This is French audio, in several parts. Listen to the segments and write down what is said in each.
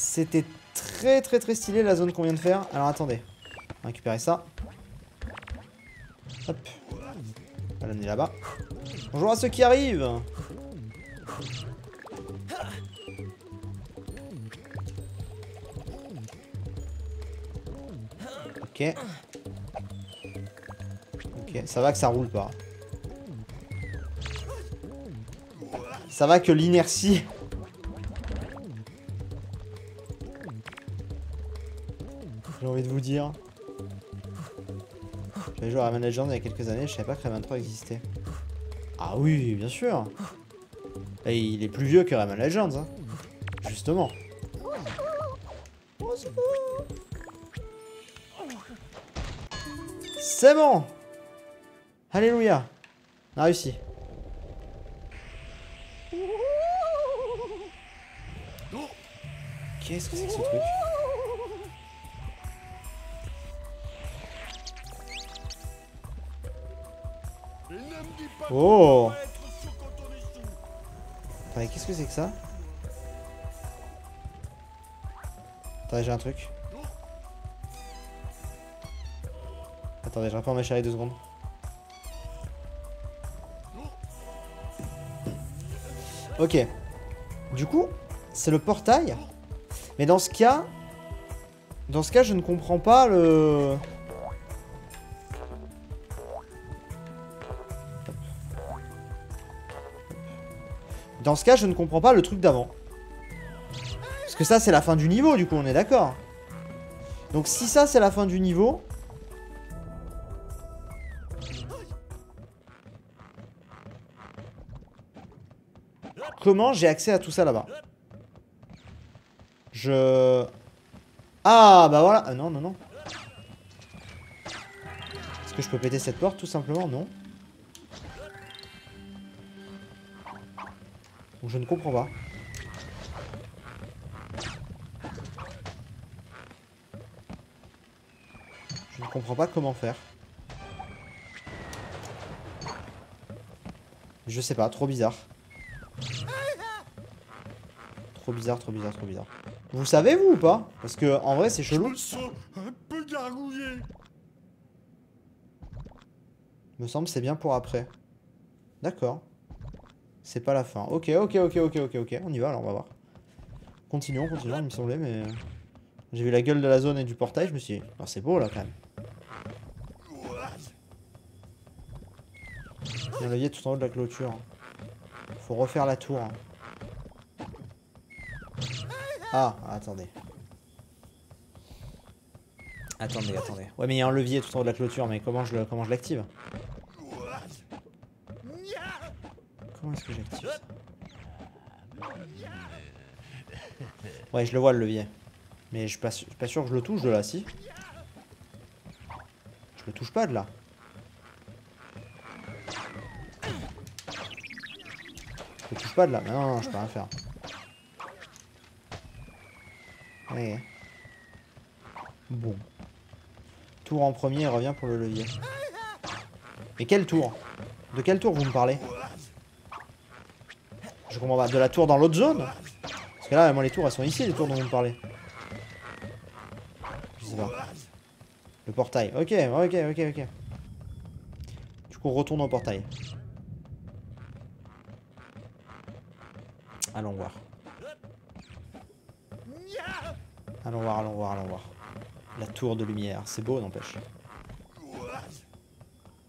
C'était très très très stylé la zone qu'on vient de faire. Alors attendez. On va récupérer ça. Hop. On là-bas. Bonjour à ceux qui arrivent. Ok. Ok, ça va que ça roule pas. Ça va que l'inertie... envie de vous dire. J'avais joué à Rayman Legends il y a quelques années, je savais pas que Rayman 3 existait. Ah oui, bien sûr Et il est plus vieux que Rayman Legends, hein. Justement. C'est bon Alléluia On a réussi. Qu'est-ce que c'est que ce truc? Oh Attendez, qu'est-ce que c'est que ça Attendez, j'ai un truc. Attendez, je reprends ma chérie deux secondes. Ok. Du coup, c'est le portail. Mais dans ce cas... Dans ce cas, je ne comprends pas le... Dans ce cas, je ne comprends pas le truc d'avant. Parce que ça, c'est la fin du niveau, du coup, on est d'accord. Donc si ça, c'est la fin du niveau... Comment j'ai accès à tout ça là-bas? Je... Ah, bah voilà. Ah, non, non, non. Est-ce que je peux péter cette porte, tout simplement? Non. Donc je ne comprends pas. Je ne comprends pas comment faire. Je sais pas, trop bizarre. Trop bizarre, trop bizarre, trop bizarre. Vous savez vous ou pas? Parce que en vrai c'est chelou. un peu gargouillé. Me semble c'est bien pour après. D'accord. C'est pas la fin. Ok, ok, ok, ok, ok, ok. On y va alors, on va voir. Continuons, continuons, il me semblait, mais... J'ai vu la gueule de la zone et du portail, je me suis dit, oh, c'est beau là quand même. Il y a un levier tout en haut de la clôture. Faut refaire la tour. Ah, attendez. Attendez, attendez. Ouais, mais il y a un levier tout en haut de la clôture, mais comment je comment je l'active Comment est-ce que j'active Ouais, je le vois le levier. Mais je suis pas, sûr que je le touche de là, si. Je le touche pas de là. Je le touche pas de là. Non, non, je peux rien faire. Ouais. Bon. Tour en premier, revient pour le levier. Mais quel tour? De quel tour vous me parlez? Je comprends pas. De la tour dans l'autre zone Parce que là, moi, les tours, elles sont ici, les tours dont vous me parlez. Je sais pas. Le portail. Ok, ok, ok, ok. Du coup, on retourne au portail. Allons voir. Allons voir, allons voir, allons voir. La tour de lumière. C'est beau, n'empêche.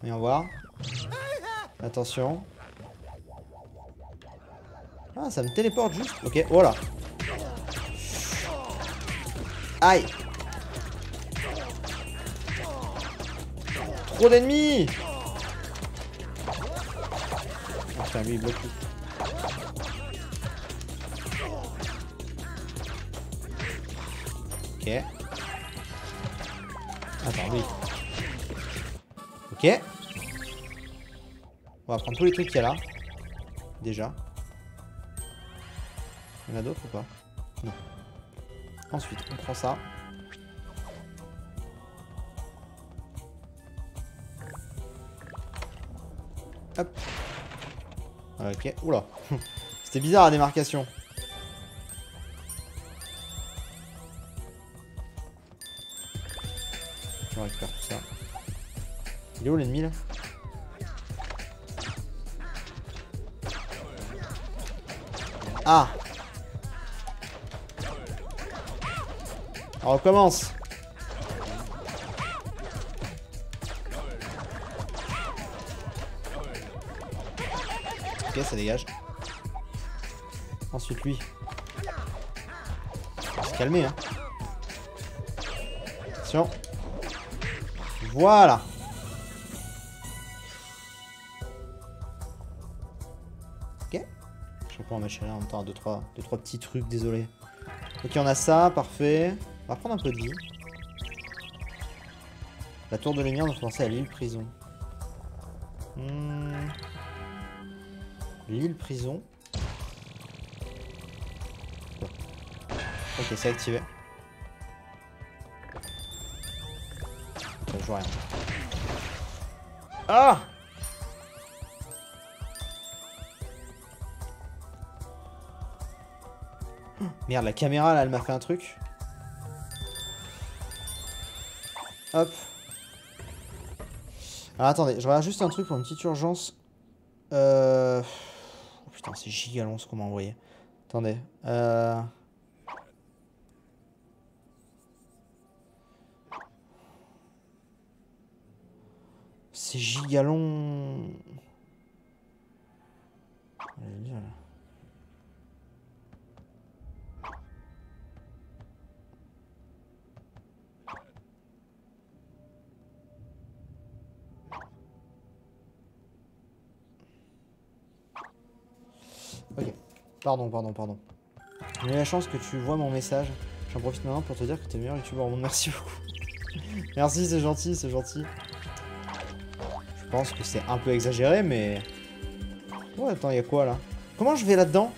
Voyons voir. Attention. Ah, ça me téléporte juste. Ok, voilà. Aïe. Trop d'ennemis Enfin, lui, il bloque tout. Ok. Attends, oui. Ok. On va prendre tous les trucs qu'il y a là. Déjà. Il y en a d'autres ou pas Non. Ensuite, on prend ça. Hop. Ah, ok, oula. C'était bizarre la démarcation. On récupère tout ça. Il est où l'ennemi là? Ah On recommence Ok, ça dégage. Ensuite lui. On va se calmer, hein. Attention. Voilà. Ok. Je reprends ma chérie en même temps. Deux trois, deux, trois petits trucs, désolé. Ok, on a ça, parfait. On va prendre un peu de vie. La tour de lumière, on va penser à l'île prison. Hmm. L'île prison. Ok, c'est activé. Ça joue rien. Ah Merde, la caméra là, elle m'a fait un truc. Hop. Alors attendez, je regarde juste un truc pour une petite urgence. Euh... Oh putain, c'est giga long ce qu'on m'a envoyé. Attendez. Euh... C'est giga long. Ok. Pardon, pardon, pardon. J'ai la chance que tu vois mon message. J'en profite maintenant pour te dire que t'es meilleur youtubeur au monde. Merci beaucoup. Merci, c'est gentil, c'est gentil. Je pense que c'est un peu exagéré, mais... Oh, attends, il y a quoi, là? Comment je vais là-dedans?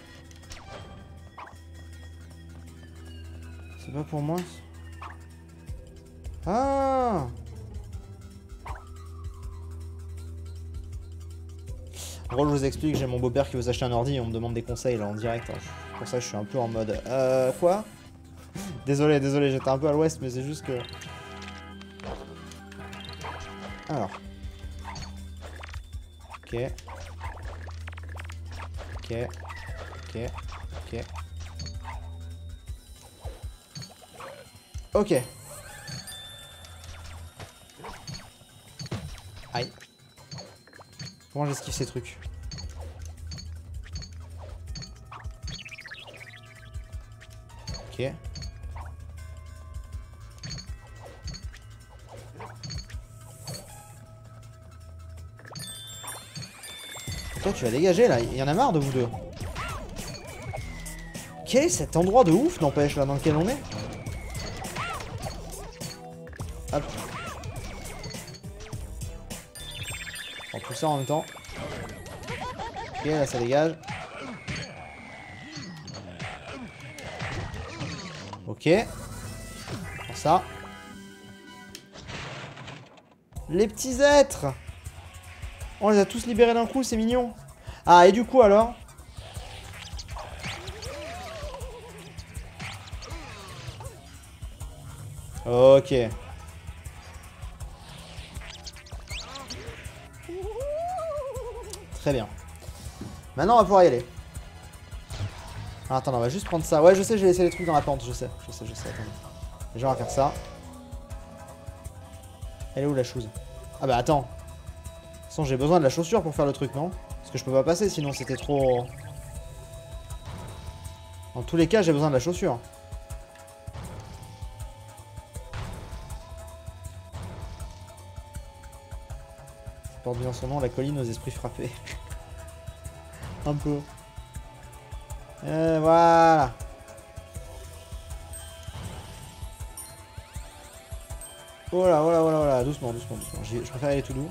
C'est pas pour moi Ah gros, je vous explique, j'ai mon beau-père qui veut s'acheter un ordi et on me demande des conseils, en direct. Hein. Pour ça, je suis un peu en mode... Euh... Quoi? Désolé, désolé, j'étais un peu à l'ouest, mais c'est juste que... Alors... Ok. Ok. Ok. Ok. Ok. Comment j'esquive ces trucs Ok. Toi, tu vas dégager là, il y en a marre de vous deux. Quel est cet endroit de ouf, n'empêche, là, dans lequel on est en même temps. Ok, là, ça dégage. Ok. Prends ça. Les petits êtres on les a tous libérés d'un coup, c'est mignon. Ah, et du coup, alors? Ok. Très bien. Maintenant, on va pouvoir y aller. Ah, attends, on va juste prendre ça. Ouais, je sais, j'ai laissé les trucs dans la pente, je sais. Je sais, je sais, attendez. Déjà, on va faire ça. Elle est où la chose? Ah bah attends toute j'ai besoin de la chaussure pour faire le truc, non? Parce que je peux pas passer, sinon c'était trop... Dans tous les cas, j'ai besoin de la chaussure. Porte bien son nom, la colline aux esprits frappés. Un peu. Et voilà. Voilà, voilà, voilà, voilà, doucement, doucement, doucement. Je préfère aller tout doux.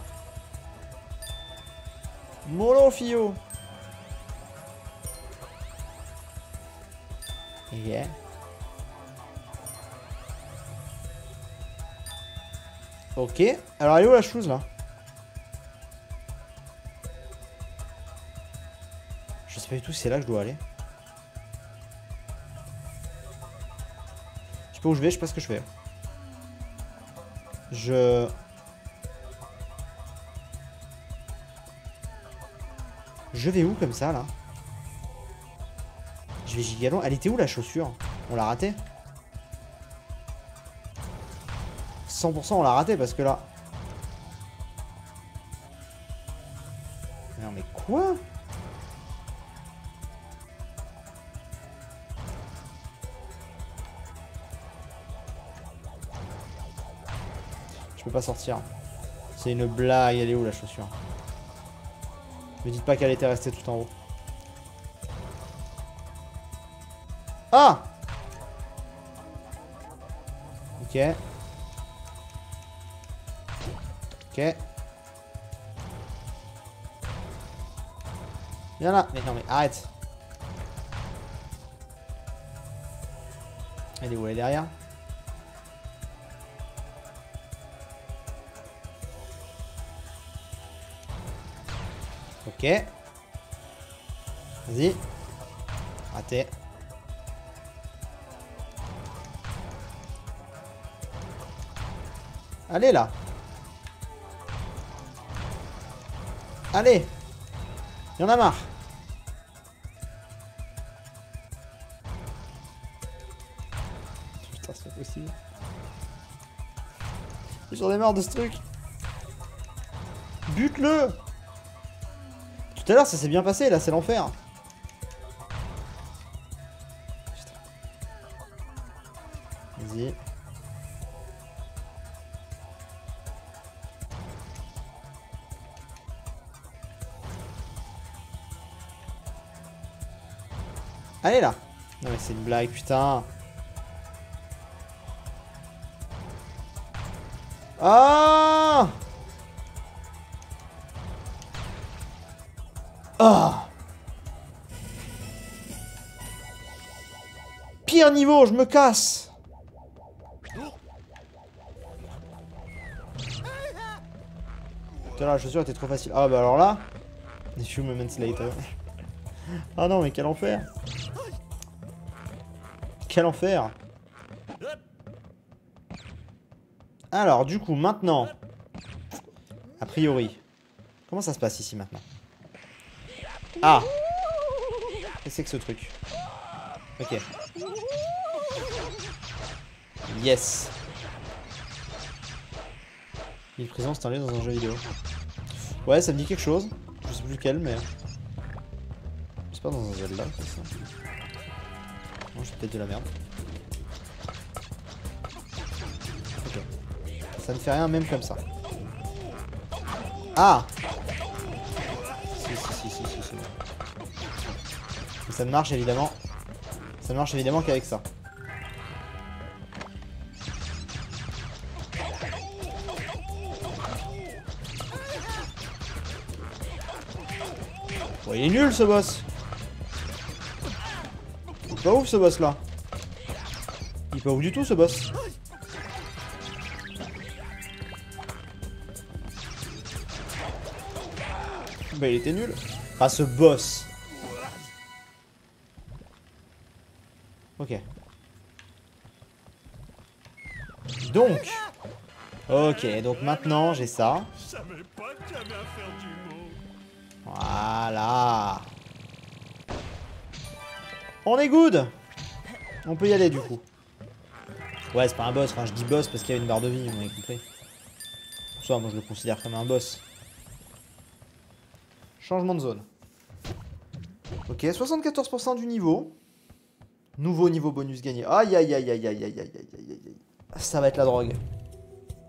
Molo, fio Yeah. Ok. Alors, elle est où la chose, là? Pas du tout c'est là que je dois aller. Je sais pas où je vais, je sais pas ce que je fais. Je... Je vais où comme ça là? Je vais gigalon. Elle était où la chaussure? On l'a raté 100% on l'a raté parce que là... sortir. C'est une blague, elle est où la chaussure? Me dites pas qu'elle était restée tout en haut. Ah Ok. Ok. Viens là. Mais non mais arrête. Elle est où Elle est derrière? Ok. Vas-y. Raté. Allez là. Allez. Il y en a marre. Putain, c'est pas possible. J'en ai marre de ce truc. Bute-le tout à l'heure, ça s'est bien passé, là, c'est l'enfer. Vas-y. Allez, là Non, mais c'est une blague, putain Ah Niveau, je me casse Putain, la chaussure était trop facile. Ah bah alors là... Few moments later. Ah non, mais quel enfer Quel enfer Alors, du coup, maintenant... A priori... Comment ça se passe ici, maintenant? Ah Qu'est-ce que c'est que ce truc? Ok. Yes Il est présent installé dans un jeu vidéo. Ouais, ça me dit quelque chose. Je sais plus lequel, mais... C'est pas dans un Zelda, c'est ça. Non, j'ai peut-être de la merde. Ok. Ça ne fait rien même comme ça. Ah ça ne marche évidemment. Ça ne marche évidemment qu'avec ça. Il est nul ce boss. Il est pas ouf ce boss là. Il est pas ouf du tout ce boss. Bah il était nul. Pas ce boss. Ok. Donc. Ok, donc maintenant j'ai ça. Voilà. On est good On peut y aller du coup. Ouais, c'est pas un boss. Enfin, je dis boss parce qu'il y a une barre de vie, on a compris. Ça, moi je le considère comme un boss. Changement de zone. Ok, 74% du niveau. Nouveau niveau bonus gagné. Aïe aïe aïe aïe aïe aïe aïe aïe aïe aïe. Ça va être la drogue.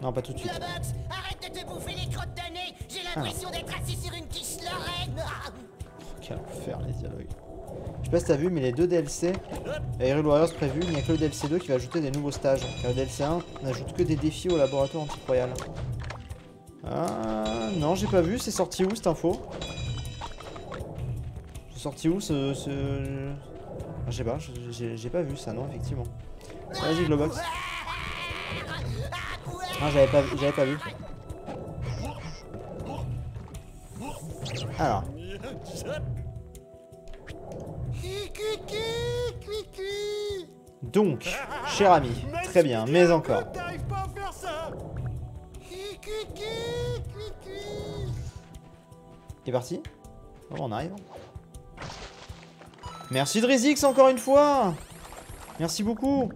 Non, pas tout de suite. Arrête de te bouffer les crottes de nez. J'ai l'impression d'être assis sur une. Quel enfer les dialogues. Je sais pas si t'as vu, mais les deux DLC Aerial Warriors prévus, il n'y a que le DLC 2 qui va ajouter des nouveaux stages. Car le DLC 1 n'ajoute que des défis au laboratoire anti-royal. Ah, non, j'ai pas vu. C'est sorti où cette info? C'est sorti où ce... ce... Ah, je sais pas, j'ai pas vu ça, non, effectivement. Vas-y, Globox. Ah, j'avais pas, pas vu. Alors. Donc, cher ami, très bien, mais encore. T'es parti? Oh, on arrive. Merci Drizix encore une fois Merci beaucoup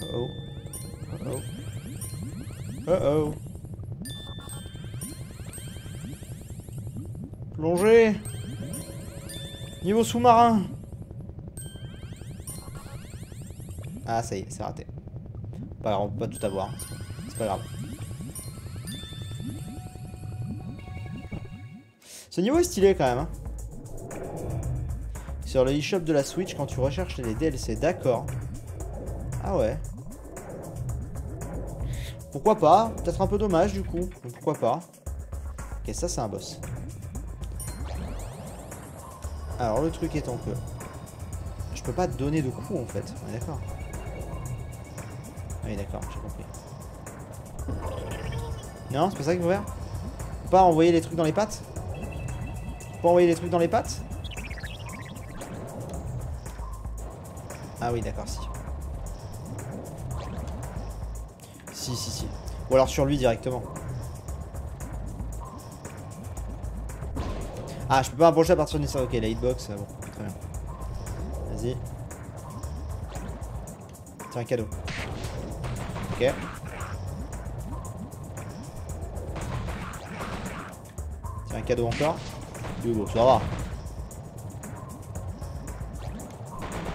Uh oh. Uh oh. Uh oh. Plongée Niveau sous-marin Ah ça y est, c'est raté. Pas grave, on peut pas tout avoir. C'est pas grave. Ce niveau est stylé quand même. Hein. Sur le eShop de la Switch, quand tu recherches les DLC, d'accord. Ah ouais. Pourquoi pas Peut-être un peu dommage du coup. Pourquoi pas Ok, ça c'est un boss. Alors le truc étant que... Je peux pas donner de coups en fait. On est d'accord. Oui d'accord, j'ai compris. Non, c'est pas ça qu'il faut faire Faut pas envoyer les trucs dans les pattes Faut pas envoyer les trucs dans les pattes Ah oui d'accord, si. Si, si, si. Ou alors sur lui directement. Ah, je peux pas m'approcher à partir d'une Ok, la hitbox, bon, très bien. Vas-y. C'est un cadeau. Ok. C'est un cadeau encore. bon, ça va.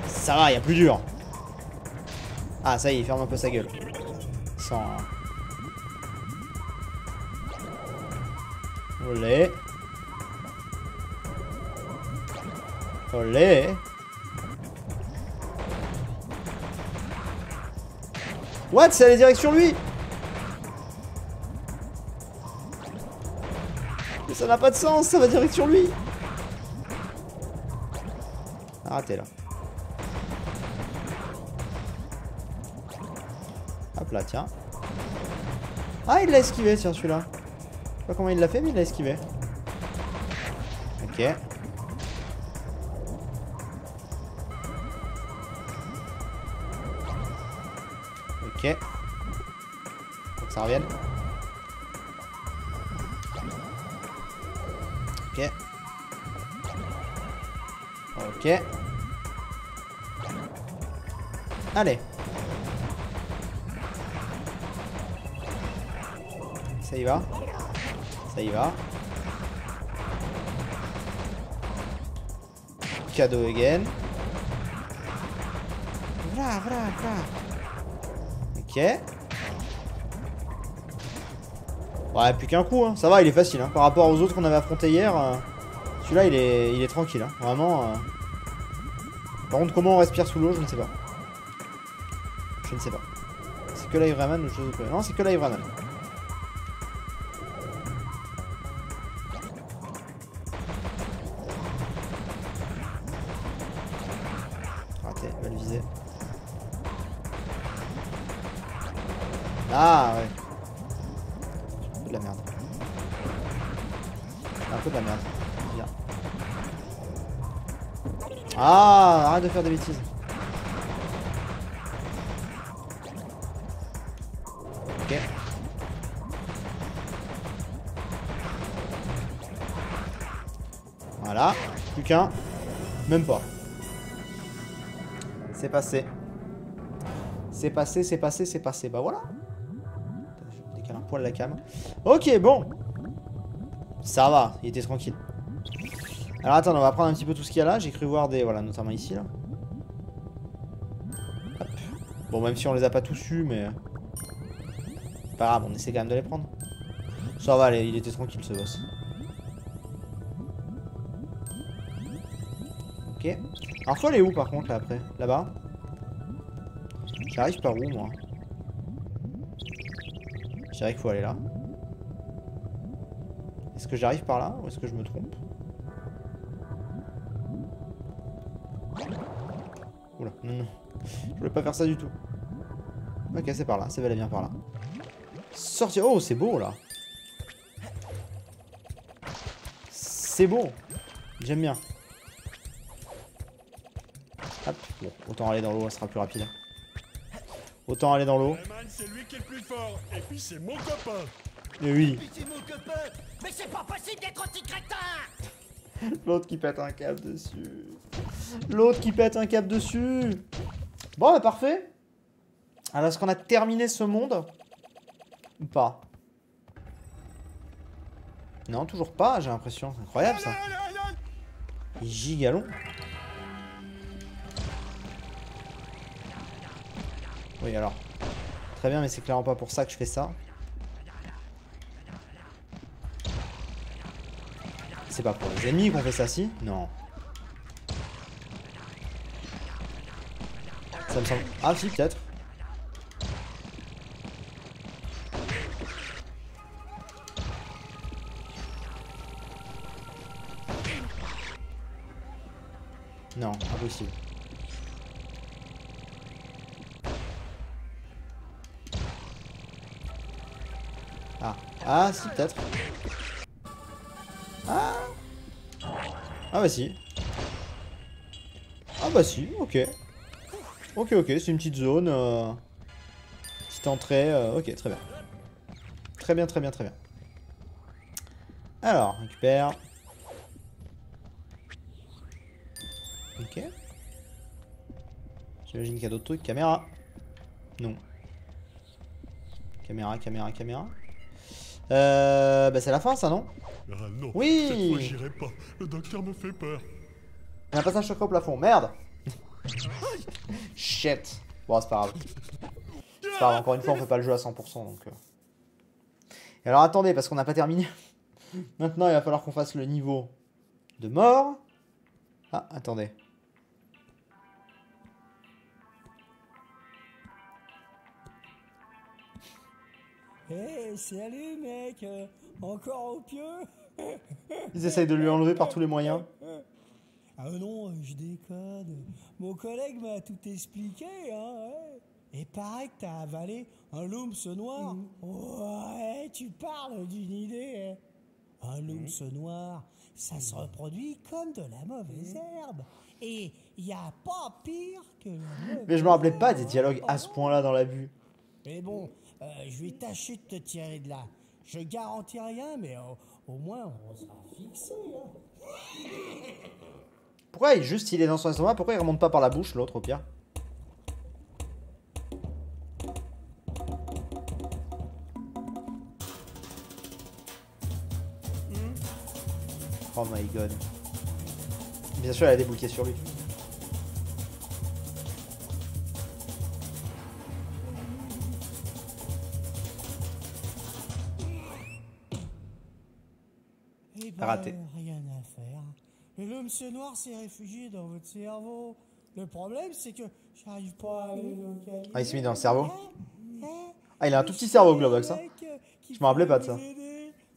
Ça va, il y a plus dur. Ah, ça y est, il ferme un peu sa gueule. Sans... Olé. Olé. What C'est aller direct sur lui Mais ça n'a pas de sens, ça va direct sur lui Arrêtez là. Hop là, tiens. Ah, il l'a esquivé, tiens, celui-là. Je sais pas comment il l'a fait, mais il l'a esquivé. Ok. Ok. Ça revienne. Ok. Ok. Allez. Ça y va. Ça y va. Cadeau again. Voilà. Ouais, plus qu'un coup, hein. ça va, il est facile. Hein. Par rapport aux autres qu'on avait affrontés hier, euh, celui-là, il est, il est tranquille. Hein. Vraiment. Euh. Par contre, comment on respire sous l'eau, je ne sais pas. Je ne sais pas. C'est que l'Ivraman ou chose Non, c'est que l'Ivraman. Faire des bêtises. Ok. Voilà. Plus qu'un. Même pas. C'est passé. C'est passé, c'est passé, c'est passé. Bah voilà poil la cam. Ok, bon. Ça va, il était tranquille. Alors attends, on va prendre un petit peu tout ce qu'il y a là. J'ai cru voir des... Voilà, notamment ici, là. Bon, même si on les a pas tous eus, mais... Pas grave, on essaie quand même de les prendre. Ça va, il était tranquille, ce boss. Ok. Alors elle est où, par contre, là, après? Là-bas? J'arrive par où, moi? Je dirais qu'il faut aller là. Est-ce que j'arrive par là ou est-ce que je me trompe? Oula, non, non. Je voulais pas faire ça du tout. Ok, c'est par là, c'est bel et bien par là. Sortir. Oh, c'est beau là. C'est beau. J'aime bien. Hop, bon, autant aller dans l'eau, ça sera plus rapide. Autant aller dans l'eau. c'est lui qui est le plus fort, et puis c'est mon copain. Mais oui. Puis c'est mon copain Mais c'est pas possible d'être aussi crétin L'autre qui pète un câble dessus. L'autre qui pète un câble dessus. Bon, bah parfait. Alors, est-ce qu'on a terminé ce monde Ou pas? Non, toujours pas, j'ai l'impression. C'est incroyable ça. Il est giga long. Oui, alors. Très bien, mais c'est clairement pas pour ça que je fais ça. C'est pas pour les ennemis qu'on fait ça, si? Non. Ah si, peut-être. Non, impossible. Ah, ah si, peut-être. Ah Ah bah si. Ah bah si, ok. Ok, ok, c'est une petite zone. Euh... Petite entrée, euh, ok, très bien. Très bien, très bien, très bien. Alors, récupère. Ok. J'imagine qu'il y a d'autres trucs. Caméra. Non. Caméra, caméra, caméra. Euh, bah c'est la fin ça, non Ah non, Oui. cette fois j'irai pas. Le docteur me fait peur. On a passé un choc au plafond, merde Shit Bon, c'est pas grave. C'est pas grave, encore une fois, on fait pas le jeu à 100%, donc... euh. Et alors, attendez, parce qu'on n'a pas terminé. Maintenant, il va falloir qu'on fasse le niveau de mort. Ah, attendez. Hé, salut mec Encore au pieu Ils essayent de lui enlever par tous les moyens. Ah non, je déconne. Mon collègue m'a tout expliqué, hein, ouais. Et paraît que t'as avalé un lumps noir. Ouais, tu parles d'une idée, hein. Un lumps noir, ça se reproduit comme de la mauvaise herbe. Et y a pas pire que Mais je me rappelais pas des dialogues à ce point-là dans la vue. Mais bon, euh, je vais tâcher de te tirer de là. Je garantis rien, mais au, au moins on sera fixé. Hein. Pourquoi il, juste il est dans son estomac Pourquoi il remonte pas par la bouche, l'autre, au pire? Oh my god. Bien sûr, elle a débouqué sur lui. Eh ben, Raté. L'homme ce noir s'est réfugié dans votre cerveau. Le problème, c'est que j'arrive pas à le localiser. Ah, il s'est mis dans le cerveau Hein Hein Ah, il a un tout petit cerveau, Globox, hein. Euh, Je me rappelais pas de ça.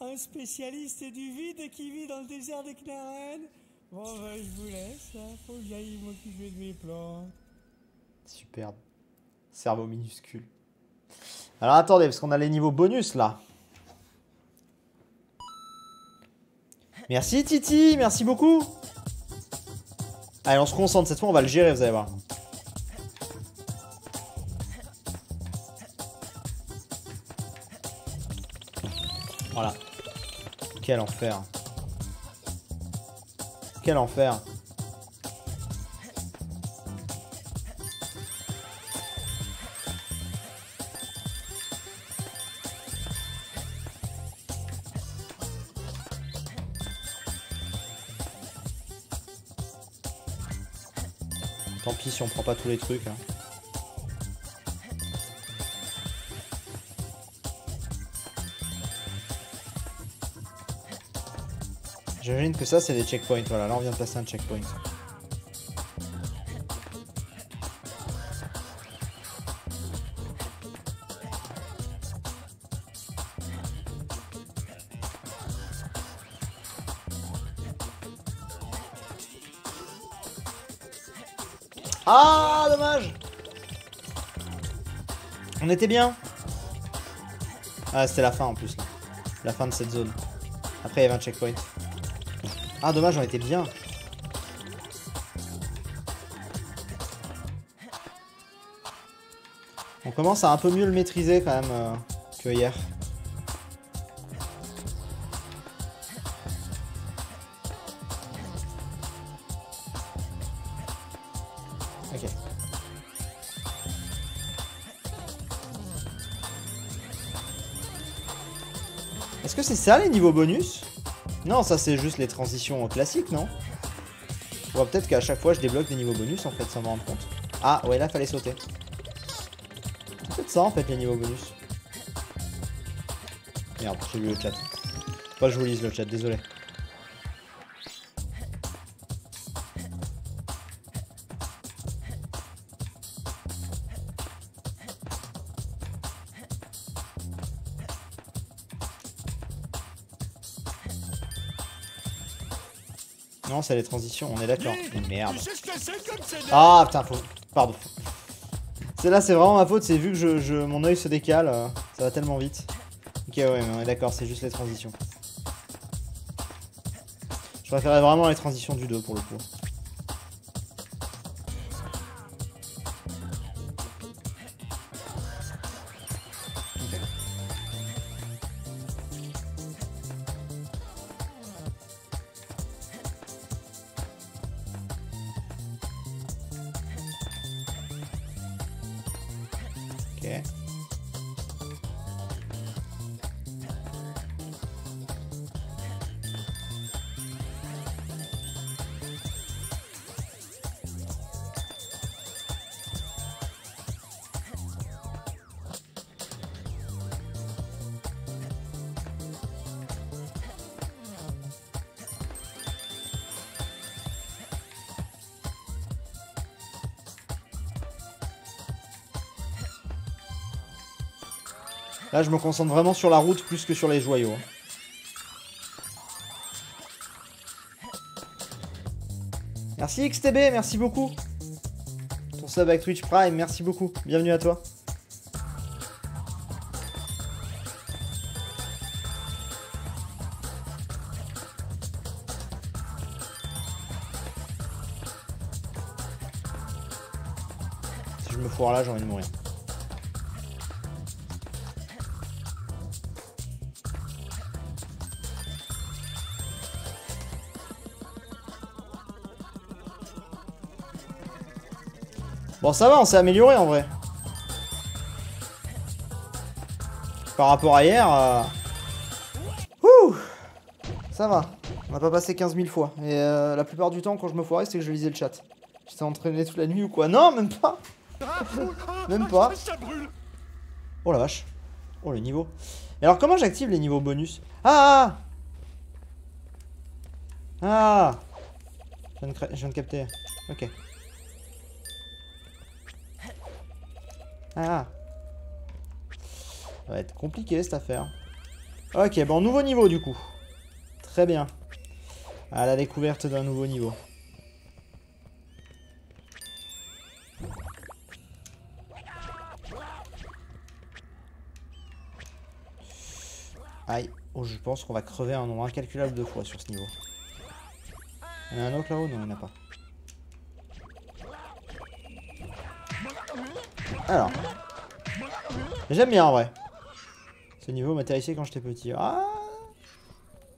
Un spécialiste du vide qui vit dans le désert de Knaren. Bon, ben, je vous laisse. hein. Faut que j'aille m'occuper de mes plantes. Superbe. Cerveau minuscule. Alors attendez, parce qu'on a les niveaux bonus là. Merci Titi, merci beaucoup. Allez, on se concentre, cette fois on va le gérer, vous allez voir. Voilà. Quel enfer. Quel enfer. Si on prend pas tous les trucs. hein. J'imagine que ça c'est des checkpoints. Voilà, là on vient de passer un checkpoint. Ah, dommage On était bien Ah, c'était la fin en plus, là. La fin de cette zone. Après, il y avait un checkpoint. Ah, dommage, on était bien. On commence à un peu mieux le maîtriser quand même euh, que hier. C'est ça les niveaux bonus Non, ça c'est juste les transitions classiques, non Ou peut-être qu'à chaque fois je débloque des niveaux bonus en fait, sans me rendre compte. Ah, ouais, là fallait sauter. C'est peut-être ça en fait les niveaux bonus. Merde, j'ai lu le chat. Pas je vous lise le chat, désolé. C'est les transitions, on est d'accord. Merde. Ah putain, faut... Pardon. C'est là, c'est vraiment ma faute, c'est vu que je, je- mon œil se décale, euh, ça va tellement vite. Ok, ouais, mais on est d'accord, c'est juste les transitions. Je préférais vraiment les transitions du 2 pour le coup. Là, je me concentre vraiment sur la route plus que sur les joyaux. hein. Merci XTB, merci beaucoup. Ton sub avec Twitch Prime, merci beaucoup. Bienvenue à toi. Si je me foire là, j'ai envie de mourir. Bon, ça va, on s'est amélioré en vrai. Par rapport à hier. euh, Ouh Ça va. On n'a pas passé 15 000 fois. Et euh, la plupart du temps, quand je me foirais, c'est que je lisais le chat. J'étais entraîné toute la nuit ou quoi Non, même pas Même pas. Oh la vache. Oh le niveau. Mais alors comment j'active les niveaux bonus Ah Ah, ah de cra- je viens de capter. Ok. Ah Ça va être compliqué cette affaire. Ok, bon nouveau niveau du coup. Très bien. À la découverte d'un nouveau niveau. Aïe. Oh, je pense qu'on va crever un nombre incalculable de fois sur ce niveau. Il y en a un autre là-haut? Non, il n'y en a pas. Alors. J'aime bien en vrai. Ce niveau m'a terrifié quand j'étais petit. Ah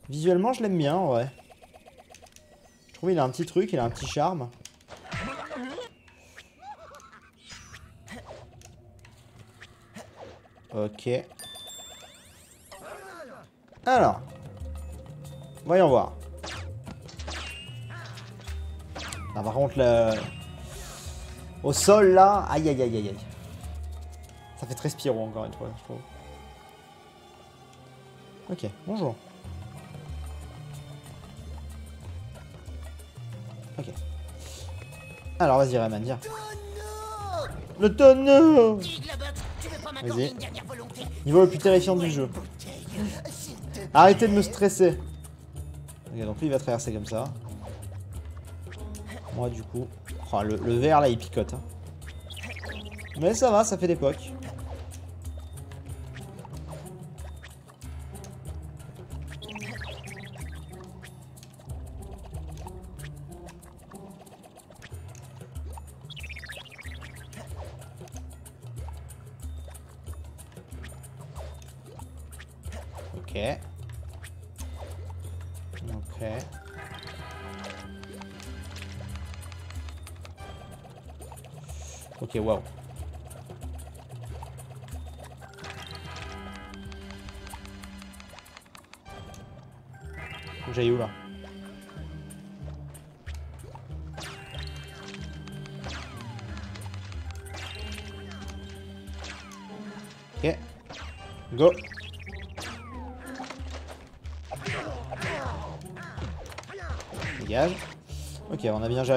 Visuellement, je l'aime bien en vrai. Je trouve il a un petit truc, il a un petit charme. Ok. Alors. Voyons voir. Ah, par contre, le... Au sol, là... Aïe, aïe, aïe, aïe, aïe. Ça fait très Spyro, encore une fois, je trouve. Ok, bonjour. Ok. Alors, vas-y, Rayman, viens. Le tonneau Vas-y. Niveau le plus terrifiant du jeu. Arrêtez de me stresser. Ok, donc lui, il va traverser comme ça. Moi, du coup... Oh, le, le vert, là, il picote. hein. Mais ça va, ça fait des.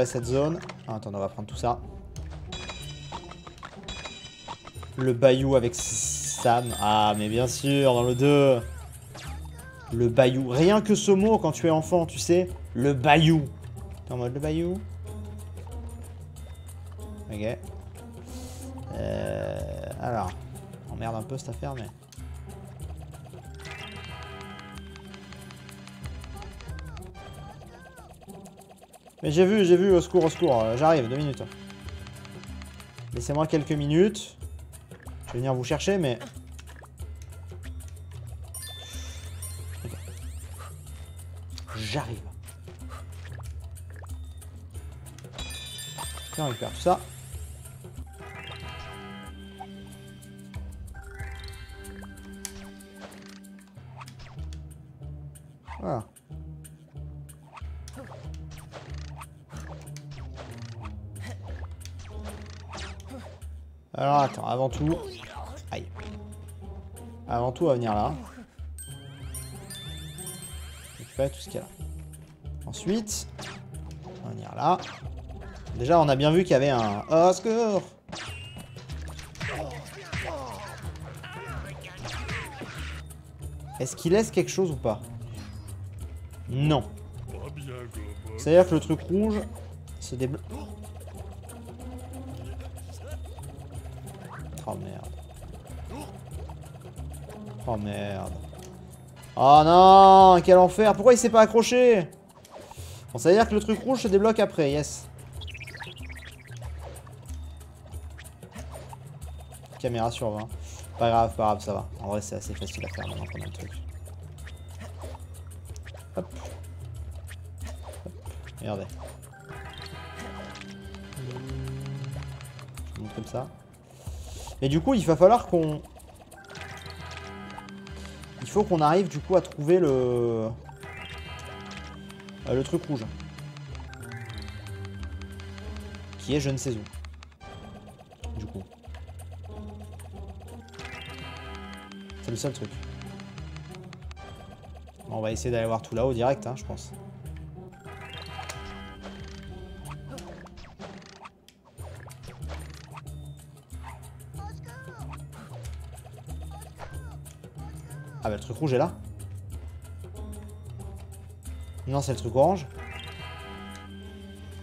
Cette zone. Attends, on va prendre tout ça. Le bayou avec Sam. Ah, mais bien sûr, dans le 2. Le bayou. Rien que ce mot quand tu es enfant, tu sais. Le bayou. T'es en mode le bayou Ok. Euh, alors. On merde un peu cette affaire, mais... Mais j'ai vu, j'ai vu, au secours, au secours. euh, J'arrive, deux minutes. Laissez-moi quelques minutes. Je vais venir vous chercher, mais... Ok. J'arrive. On récupère tout ça. Tout, va venir là. Récupérer tout ce qu'il y a là. Ensuite, on va venir là. Déjà, on a bien vu qu'il y avait un... Oh, secours Est-ce qu'il laisse quelque chose ou pas? Non. C'est-à-dire que le truc rouge se débloque. Oh merde. Oh merde. Oh non Quel enfer Pourquoi il s'est pas accroché Bon, ça veut dire que le truc rouge se débloque après, yes. Caméra sur 20. Pas grave, pas grave, ça va. En vrai, c'est assez facile à faire maintenant qu'on a le truc. Hop. Regardez. Je comme ça. Et du coup, il va falloir qu'on... Faut qu'on arrive du coup à trouver le... euh, le truc rouge. Qui est je ne sais où. Du coup. C'est le seul truc. Bon, on va essayer d'aller voir tout là-haut direct, hein, je pense. Rouge là. Non, c'est le truc orange.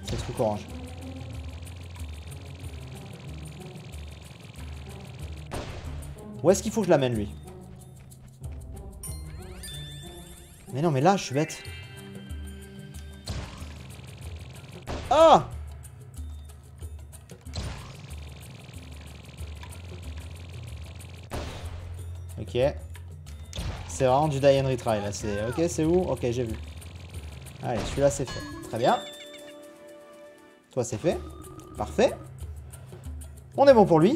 C'est le truc orange. Où est-ce qu'il faut que je l'amène lui? Mais non, mais là, je suis bête. Ah Ok. C'est vraiment du die and retry là. C'est ok, c'est où? Ok, j'ai vu. Allez, celui-là c'est fait. Très bien. Toi c'est fait. Parfait. On est bon pour lui.